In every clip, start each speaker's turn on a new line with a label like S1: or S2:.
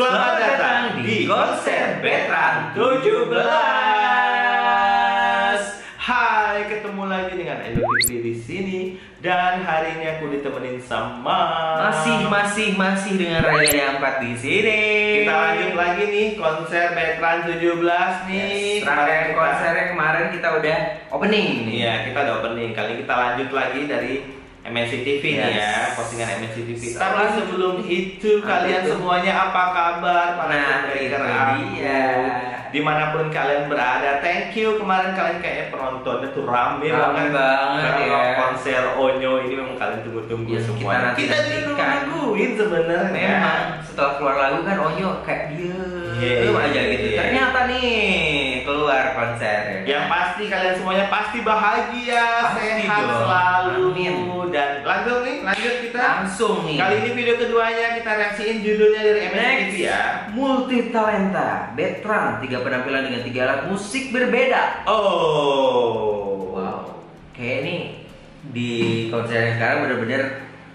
S1: Selamat datang di konser Betran 17. Hai, ketemu lagi dengan Endo Fikri di sini dan hari ini aku ditemenin sama
S2: Masih, masih, masih dengan Raya Empat di sini.
S1: Kita lanjut lagi nih konser Betran 17 nih.
S2: Yes,
S1: kita-
S2: konsernya kemarin kita udah opening.
S1: Iya, kita udah opening. Kali ini kita lanjut lagi dari MNC TV nih
S2: Yes.
S1: ya, postingan MNC TV. Tapi sebelum itu kalian
S2: itu.
S1: semuanya apa kabar? Para
S2: Nah,
S1: subscriber aku?
S2: dia.
S1: Di mana pun kalian berada, thank you kemarin kalian kayak penontonnya tuh rame,
S2: Rame banget
S1: Karena
S2: ya.
S1: konser Onyo ini memang kalian tunggu-tunggu
S2: Yes,
S1: semua.
S2: kita
S1: juga nungguin sebenarnya.
S2: Memang setelah keluar lagu kan Onyo kayak diem
S1: Iya, iya,
S2: aja gitu.
S1: iya.
S2: Ternyata nih keluar konser. ya.
S1: Yang pasti kalian semuanya pasti bahagia,
S2: Pasti
S1: sehat
S2: dong.
S1: selalu
S2: Amin.
S1: dan lanjut nih, lanjut kita.
S2: langsung nih.
S1: Kali ini video keduanya kita reaksiin judulnya dari MNC
S2: Next.
S1: TV ya.
S2: Multi talenta, Betran, tiga penampilan dengan tiga alat musik berbeda.
S1: Oh.
S2: Wow, kayak ini di konser yang sekarang bener-bener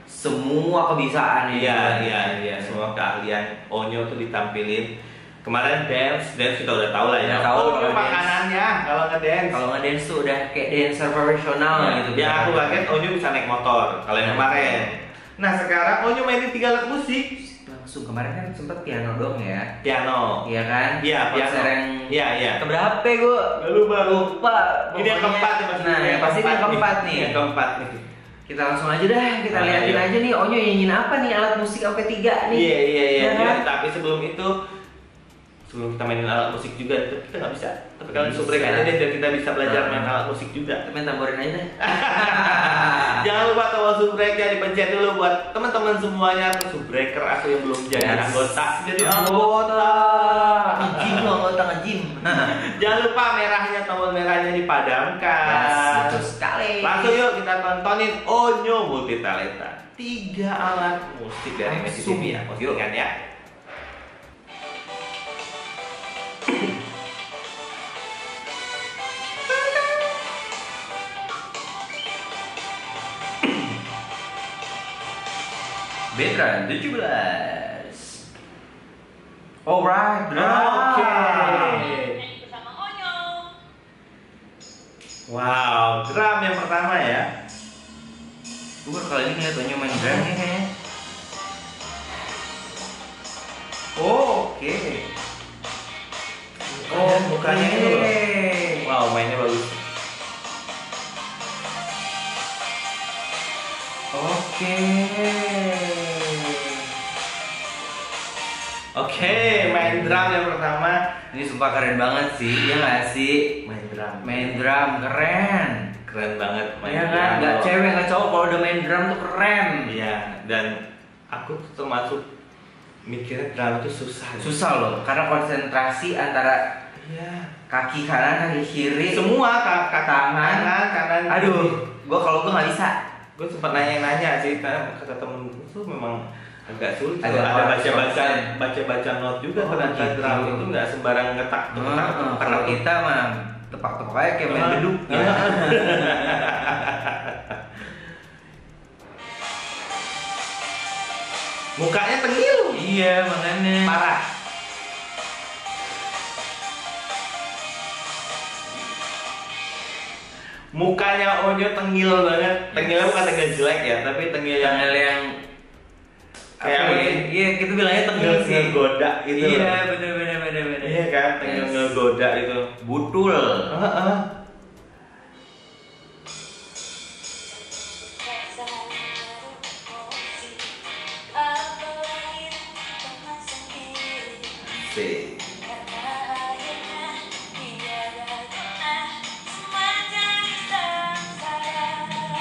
S2: semua kebiasaan ini.
S1: Iya, iya, iya. Semua keahlian Onyo tuh ditampilin. Kemarin dance, dance kita udah tahu lah ya.
S2: Tahu
S1: Onyo
S2: kalau
S1: makanannya kalau ngedance.
S2: Kalau ngedance tuh udah kayak dancer profesional
S1: Ya,
S2: gitu.
S1: Yang aku kaget Onyo bisa naik motor. Kalau yang
S2: Nah.
S1: kemarin. Nah sekarang Onyo mainin tiga alat musik.
S2: Langsung kemarin kan sempet piano dong ya.
S1: Piano.
S2: Iya kan?
S1: Iya, piano.
S2: Yang
S1: Iya, iya.
S2: keberapa gue?
S1: Lupa.
S2: Lupa.
S1: Ini yang keempat nih Mas.
S2: Nah, yang pasti ini yang keempat nih.
S1: Yang keempat nih.
S2: Kita langsung aja dah, kita liatin
S1: iya.
S2: aja nih Onyo nyanyiin apa nih alat musik sampai tiga nih.
S1: Iya iya iya.
S2: Ya
S1: Iya,
S2: kan?
S1: Tapi sebelum itu sebelum kita mainin alat musik juga itu kita nggak bisa. Tapi kalian
S2: Bisa.
S1: subrek aja deh biar kita bisa belajar
S2: Nah.
S1: main alat musik juga.
S2: Main tamborin aja deh.
S1: Jangan lupa tombol subscribe-nya dipencet dulu buat teman-teman semuanya atau subbreaker aku yang belum jadi
S2: Yes.
S1: anggota. Jadi
S2: Anggota. Ngejim lo, anggota ngejim.
S1: Jangan lupa merahnya tombol merahnya dipadamkan.
S2: Yes, betul sekali.
S1: Langsung yuk kita tontonin Onyo Multi Talenta. Tiga alat musik dari Messi ya, postingan ya.
S2: Betran 17. Alright,
S1: Oke.
S3: Nyanyi bersama Onyo.
S1: Wow, drum yang pertama ya.
S2: Gue baru kali ini ngeliat Onyo main drum nih kayaknya. Oh, oke.
S1: Oh, mukanya itu loh.
S2: Oke.
S1: Wow, mainnya bagus.
S2: Oke.
S1: Oke, main drum yang pertama.
S2: Ini sumpah keren banget sih, iya nggak sih?
S1: Main drum.
S2: Main drum keren.
S1: keren banget main
S2: Iya kan?
S1: piano.
S2: Nggak cewek nggak cowok kalau udah main drum tuh keren.
S1: Iya, dan aku tuh termasuk mikirnya drum itu susah.
S2: Susah loh, karena konsentrasi antara
S1: Iya.
S2: kaki kanan kaki kiri.
S1: Semua kak,
S2: Tangan.
S1: kanan, kanan.
S2: Aduh, gua kalau gua nggak bisa.
S1: gue sempat nanya-nanya sih, karena kata temen gue tuh memang agak sulit. Ada, ada
S2: kurang
S1: baca-baca,
S2: konsen.
S1: baca-baca not juga
S2: Oh,
S1: ternyata
S2: gitu.
S1: drum itu nggak sembarang ngetak, ngetak, ngetak.
S2: kalau kita mah tepak-tepak aja kayak main
S1: Ah.
S2: beduk. ya.
S1: Mukanya tengil,
S2: Iya makanya.
S1: parah. Mukanya Onyo tengil banget. Tengilnya bukan tengil jelek ya, tapi tengil yang
S2: Yang yang
S1: Kayak
S2: apa ya?
S1: apa?
S2: Iya, kita bilangnya tengil sih.
S1: ngegoda gitu.
S2: Iya, bener bener bener bener.
S1: Iya kan, tengil
S2: Yes.
S1: ngegoda itu.
S2: Butul.
S1: Heeh. Sih.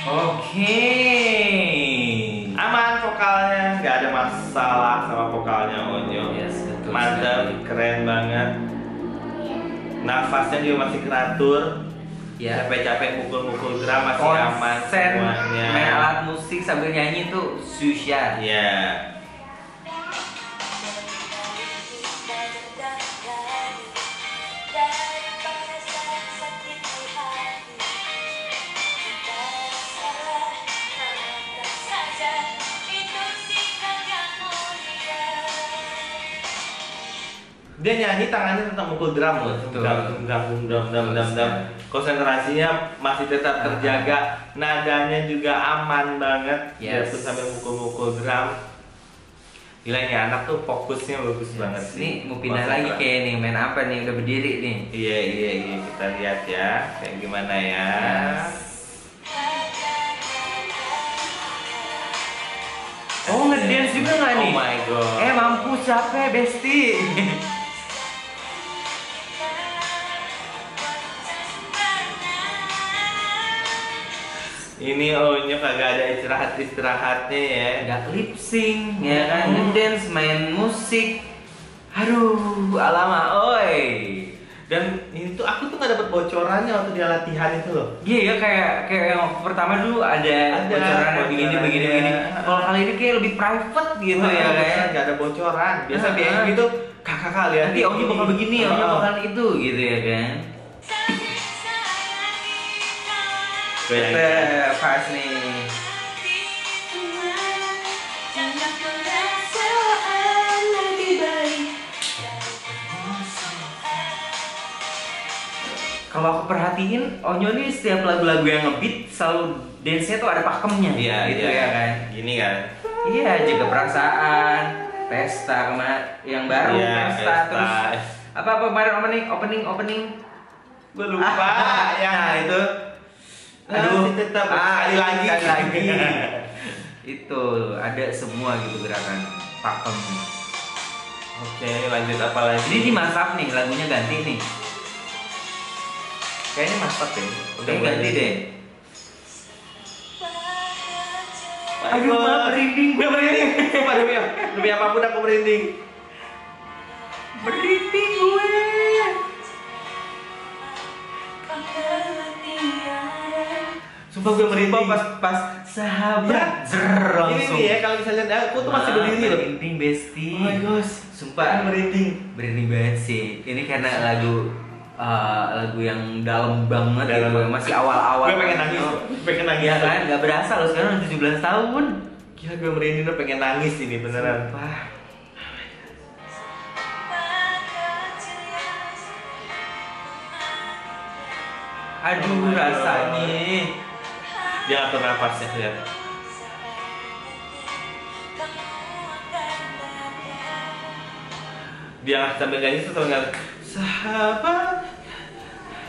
S2: Oke.
S1: Aman masalah sama vokalnya Onyo.
S2: Yes, betul
S1: Mantap, keren banget. Nafasnya juga masih teratur.
S2: Ya.
S1: Capek-capek mukul-mukul drum masih aman
S2: Konsen
S1: semuanya.
S2: main alat musik sambil nyanyi tuh susah.
S1: Iya. Dia nyanyi tangannya tetap mukul drum loh. Drum drum drum drum drum drum drum. Konsentrasinya masih tetap terjaga. Nadanya juga aman banget.
S2: Yes.
S1: tuh sambil mukul-mukul drum. Gila ini anak tuh fokusnya bagus banget sih.
S2: Ini mau pindah lagi kayak nih main apa nih? Udah berdiri nih.
S1: iya iya iya. Kita lihat ya kayak gimana ya.
S2: Oh ngedance juga nggak nih?
S1: oh my god.
S2: Eh mampus capek Besti.
S1: ini ohnya kagak ada istirahat istirahatnya ya
S2: Ada lip sync ya kan
S1: Hmm.
S2: ngedance main musik. Aduh alama oi.
S1: dan ini tuh aku tuh gak dapet bocorannya waktu dia latihan itu loh
S2: Iya ya kayak kayak yang waktu pertama dulu ada,
S1: Ada
S2: bocoran begini begini begini. Kalau kali ini kayak lebih private gitu ya
S1: Wah,
S2: kayak.
S1: nggak ada bocoran biasa
S2: Ah,
S1: BNB
S2: ah.
S1: itu kakak kakak lihat
S2: Nanti Onyo bakal begini,
S1: Ah.
S2: bakal itu gitu ya kan. Kita pas nih. Kalau aku perhatiin, Onyo nih setiap lagu-lagu yang ngebeat selalu dance-nya tuh ada pakemnya
S1: iya
S2: gitu
S1: iya
S2: ya kan.
S1: gini kan
S2: Iya, jaga perasaan, pesta kemarin yang baru
S1: Iya,
S2: pesta,
S1: pesta.
S2: terus apa apa kemarin opening opening opening
S1: gue lupa ya
S2: nah itu
S1: Aduh, tetap.
S2: Ah,
S1: sekali lagi.
S2: sekali lagi. Itu ada semua gitu gerakan pakem.
S1: Oke lanjut apa lagi?
S2: Jadi dimasap nih lagunya ganti nih.
S1: Kayaknya mantap deh.
S2: Udah ganti deh.
S1: Aduh,
S2: maaf, merinding.
S1: Gue merinding. Sumpah demi, demi apa pun aku merinding.
S2: merinding gue
S1: Sumpah gue merinding.
S2: Sumpah pas pas sahabat
S1: Ya.
S2: zer
S1: Ini
S2: langsung
S1: nih ya kalau misalnya aku tuh masih berdiri loh.
S2: merinding besti
S1: Oh my gosh.
S2: sumpah
S1: Aku merinding.
S2: merinding banget sih ini karena lagu uh, lagu yang dalam banget
S1: Dalam
S2: gitu
S1: banget.
S2: masih awal-awal
S1: Gue pengen nangis.
S2: Oh,
S1: Gue pengen nangis.
S2: Iya kan nggak berasa loh sekarang udah 17 tahun
S1: Gila gue merinding tuh pengen nangis ini beneran.
S2: Sumpah. aduh rasanya
S1: Dia ngatur nafasnya lihat. Dia sambil nyanyi tuh sambil nggak sahabat.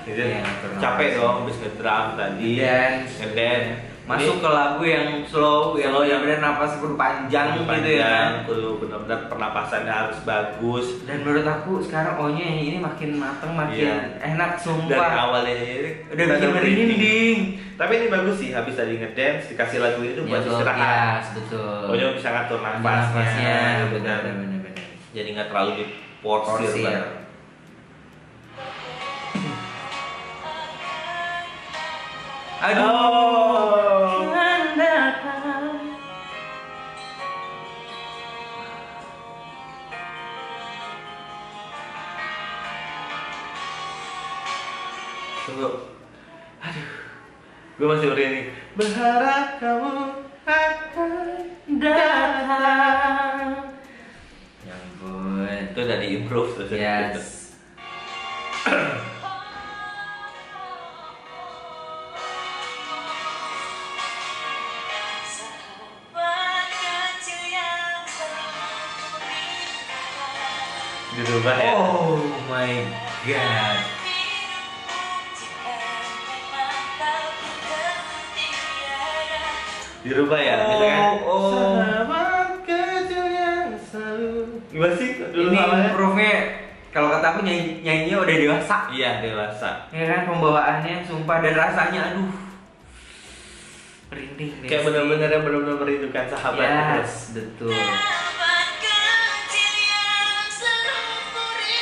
S2: Iya, ngatur
S1: capek dong habis ngedrum tadi.
S2: Dance. Masuk ke lagu yang slow yang
S1: Slow, yang-
S2: benar nafas kudu panjang
S1: Panjang,
S2: gitu ya
S1: kudu benar-benar pernapasannya harus bagus.
S2: dan menurut aku sekarang ohnya yang ini makin mateng makin
S1: Iya.
S2: enak
S1: Dari
S2: sumpah
S1: awalnya ini
S2: udah bikin merinding
S1: Tapi ini bagus sih, habis tadi ngedance dikasih lagu itu buat
S2: betul,
S1: istirahat.
S2: ya, betul.
S1: Pokoknya bisa ngatur nafasnya,
S2: benar,
S1: kan.
S2: benar, benar.
S1: Jadi nggak terlalu diporsir
S2: Porsir.
S1: banget.
S2: Aduh.
S1: Oh. Gue masih merinding. Berharap kamu akan
S2: Datang. Ya ampun.
S1: itu udah di improve gitu.
S2: Yes.
S1: dirubah ya.
S2: Oh my god.
S1: Dirubah ya,
S2: Oh,
S1: gitu kan.
S2: oh.
S1: Sahabat kecil yang selalu. Gimana sih dulu
S2: Ini
S1: namanya?
S2: improve-nya kalau kata aku nyanyi nyanyinya udah dewasa.
S1: Iya dewasa.
S2: Ya kan pembawaannya sumpah dan rasanya aduh. Merinding.
S1: Kayak benar-benar yang benar-benar merindukan sahabat.
S2: Yes, betul.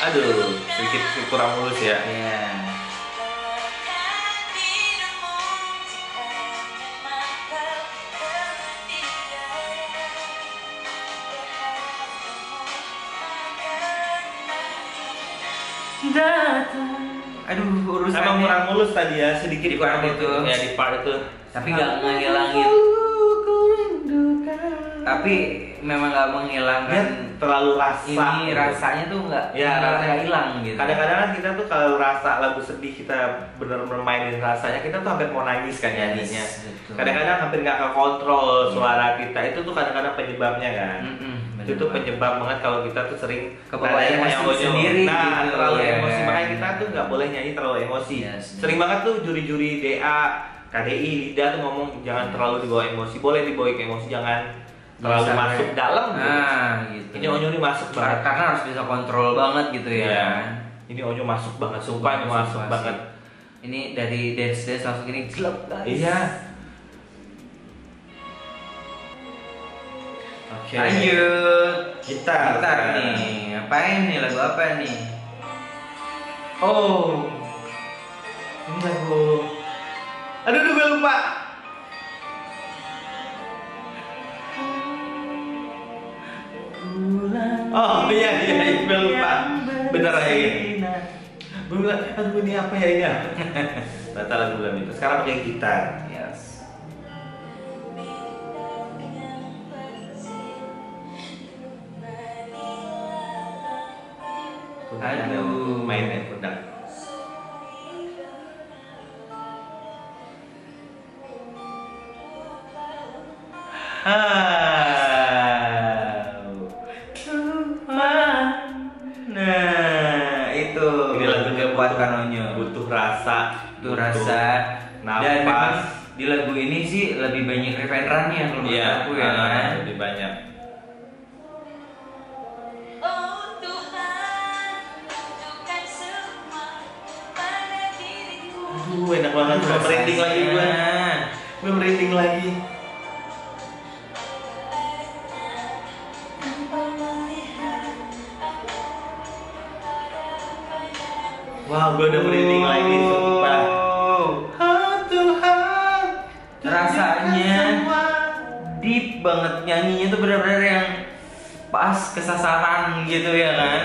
S1: Aduh, sedikit kurang mulus ya.
S2: Ya. Datang. Aduh, urusannya.
S1: Emang kurang mulus tadi ya, sedikit
S2: Di part
S1: kurang
S2: itu.
S1: Ya di part itu.
S2: Tapi nggak ngilangin. tapi memang nggak menghilangkan
S1: Dia terlalu rasa.
S2: ini
S1: gitu.
S2: rasanya tuh nggak
S1: Ya, rasanya-
S2: hilang gitu
S1: Kadang-kadang kan kita tuh kalau rasa lagu sedih kita benar-benar mainin rasanya kita tuh hampir mau nangis kan nyanyinya.
S2: Yes, betul.
S1: Kadang-kadang hampir nggak kekontrol suara kita itu tuh kadang-kadang penyebabnya kan.
S2: Mm-mm,
S1: itu tuh penyebab banget kalau kita tuh sering
S2: Kebawa emosi
S1: onyo.
S2: sendiri
S1: Nah,
S2: gitu,
S1: terlalu
S2: ya
S1: emosi
S2: kan?
S1: makanya kita tuh nggak boleh nyanyi terlalu emosi.
S2: Yes,
S1: sering banget tuh juri-juri DA, KDI, Lida tuh ngomong jangan terlalu dibawa emosi. Boleh dibawa emosi, jangan terlalu
S2: Sampai-
S1: masuk dalam. gitu.
S2: nah gitu
S1: Ini onyo ini masuk banget.
S2: karena harus bisa kontrol banget gitu ya
S1: Iya. Ini onyo masuk banget, sumpah ini masuk
S2: sih.
S1: banget.
S2: ini dari dance dance langsung ini gelap guys
S1: Iya. Oke.
S2: lanjut
S1: Gitar.
S2: gitar nih apain nih lagu apa nih
S1: Oh. Ini lagu. Aduh, aduh gue lupa. Oh iya iya iya gue lupa. Bener ya ini. Gue bilang, aduh ini apa ya ini? Batal lagu belum itu. Sekarang pakai gitar.
S2: Aduh.
S1: Main pundak. Ah.
S2: nah itu
S1: Ini lagunya
S2: buat kanonyo
S1: Butuh rasa,
S2: butuh rasa dan
S1: nafas.
S2: di lagu ini sih lebih banyak referennya kalau menurut
S1: Iya,
S2: aku ya
S1: ah,
S2: kan
S1: lebih banyak. Banget. Gue merinding lagi gue. Gue merinding lagi. Wah, gue udah merinding lagi, sumpah. Oh Tuhan,
S2: Rasanya deep banget nyanyinya tuh benar-benar yang pas kesasaran gitu ya kan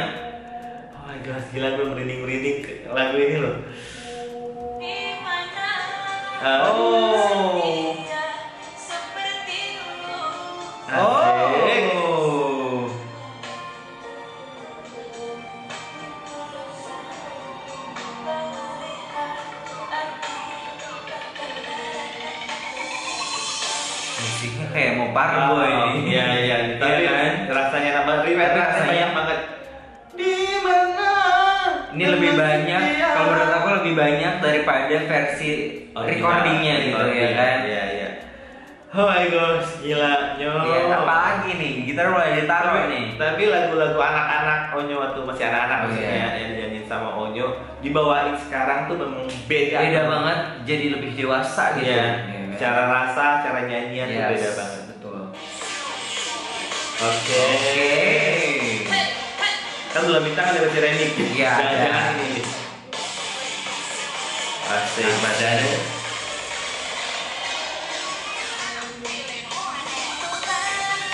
S1: Oh my god, gila gue merinding-merinding lagu ini loh.
S3: Di mana
S1: Oh. Gosh, gila nyo.
S2: Iya, apalagi nih gitar mulai ditaruh
S1: tapi,
S2: nih
S1: tapi lagu-lagu anak-anak Onyo waktu masih anak-anak
S2: Oh,
S1: maksudnya
S2: iya.
S1: yang dinyanyiin sama Onyo dibawain sekarang tuh memang beda.
S2: beda banget jadi lebih dewasa gitu
S1: Iya.
S2: Ya kan?
S1: Cara rasa, cara nyanyian tuh
S2: Yes,
S1: beda banget.
S2: betul
S1: Oke.
S2: oke
S1: Kan belum bintang ada versi remix.
S2: Iya, ada.
S1: ini. Asik.
S2: Tambah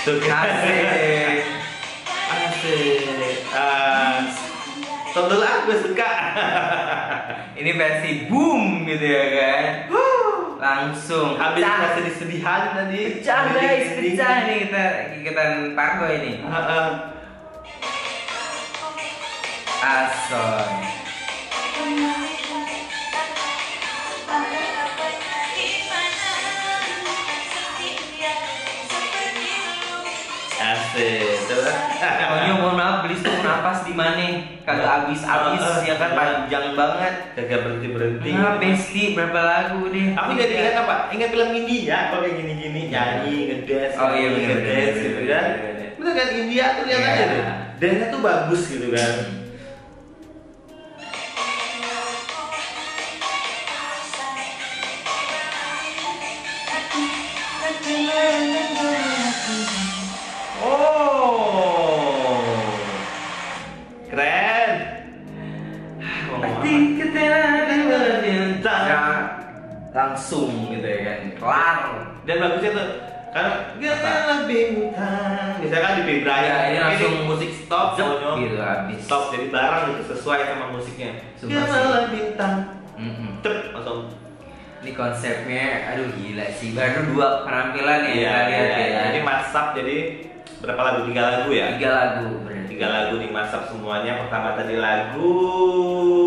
S1: Tuh kan.
S2: Asik.
S1: Asik. Ah, gue suka.
S2: Ini versi boom gitu ya kan. Langsung
S1: Habis
S2: pecah.
S1: kita sedih-sedihan tadi.
S2: Pecah guys, pecah nih kita kita pargo ini. Ason.
S1: Asik. Tuh.
S2: Pokoknya mohon maaf beli stok napas di mana? Kagak habis-habis
S1: Heeh.
S2: ya kan panjang banget.
S1: Kagak berhenti-berhenti.
S2: Nah, Besti berapa lagu deh?
S1: Aku jadi ingat apa? Ingat film India kalau kayak gini-gini nyanyi, ngedance,
S2: Oh, iya, bener,
S1: gitu kan.
S2: bener. Bener
S1: kan India tuh lihat
S2: Iya.
S1: aja deh. Dance-nya tuh bagus gitu kan. Keren.
S2: Pasti kita cinta langsung gitu ya kan kelar
S1: dan bagusnya tuh kan gelalah bintang misalkan di vibranya
S2: Ya, ini langsung
S1: musik stop
S2: gitu habis
S1: stop jadi barang gitu sesuai sama musiknya gelalah bintang
S2: Mm-mm.
S1: cep langsung
S2: Ini konsepnya, aduh gila sih. Baru dua penampilan ya
S1: Iya,
S2: kita lihat
S1: iya.
S2: ya.
S1: Jadi masap jadi berapa lagu? Tiga lagu ya?
S2: Tiga lagu bener.
S1: Tiga lagu nih masap semuanya. Pertama tadi lagu.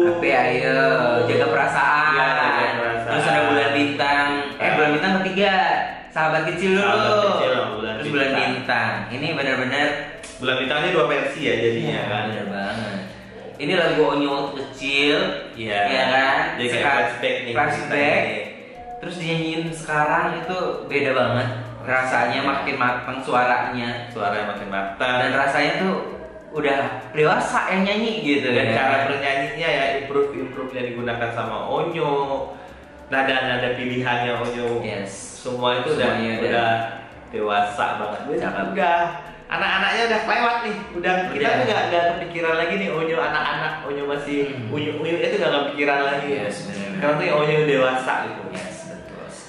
S2: Tapi ayo jaga perasaan.
S1: Iya, jaga perasaan.
S2: Terus ada bulan bintang. Eh bulan bintang ketiga. Sahabat kecil dulu.
S1: Sahabat kecil bulan
S2: Terus bulan
S1: bintang.
S2: bintang. Ini benar-benar
S1: Bulan bintangnya dua versi ya jadinya kan.
S2: benar banget. Ini lagu Onyo kecil.
S1: Iya.
S2: Ya kan?
S1: Jadi flashback nih.
S2: Flashback. Terus dinyanyiin sekarang itu beda banget. Rasanya makin matang suaranya.
S1: Suara yang makin matang.
S2: Dan rasanya tuh udah dewasa yang nyanyi gitu
S1: dan
S2: ya.
S1: cara bernyanyinya ya improve improve yang digunakan sama Onyo nada nada pilihannya Onyo
S2: Yes.
S1: semua itu udah
S2: Semuanya udah-
S1: udah dewasa banget udah
S2: Cakep.
S1: udah anak-anaknya udah kelewat nih udah kita
S2: Udah.
S1: tuh nggak nggak kepikiran lagi nih Onyo anak-anak Onyo masih
S2: Hmm.
S1: Onyo Onyo itu nggak kepikiran lagi
S2: Yes, benar.
S1: sekarang tuh Onyo dewasa gitu
S2: Yes.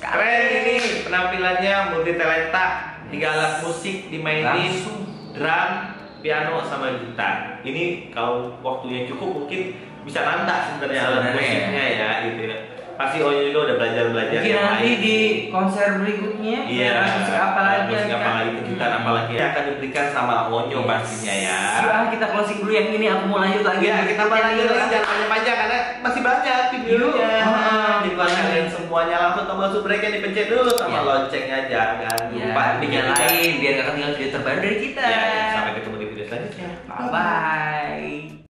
S1: Keren ini penampilannya multi talenta tiga alat musik dimainin
S2: Langsung.
S1: drum piano sama gitar. Ini kalau waktunya cukup mungkin bisa nantang sebenarnya alat musiknya ya. gitu ya. Pasti Onyo juga udah belajar belajar
S2: Mungkin nanti di konser berikutnya
S1: iya
S2: alat musik apa lagi
S1: musik
S2: yang
S1: apa lagi gitar apa lagi yang akan diberikan sama Onyo
S2: Yes.
S1: pastinya ya.
S2: Sudah kita closing dulu yang ini aku mau lanjut lagi.
S1: Iya, kita lanjut lagi jangan panjang-panjang karena masih banyak videonya. Buat kalian semuanya langsung tombol subscribe-nya dipencet dulu sama
S2: Iya.
S1: loncengnya jangan
S2: Ya,
S1: lupa
S2: dinyalain biar gak ketinggalan video terbaru dari kita.
S1: Ya, sampai ketemu di video selanjutnya.
S2: Bye bye.